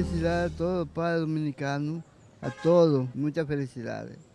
felicidades a todos los padres dominicanos, a todos, muchas felicidades.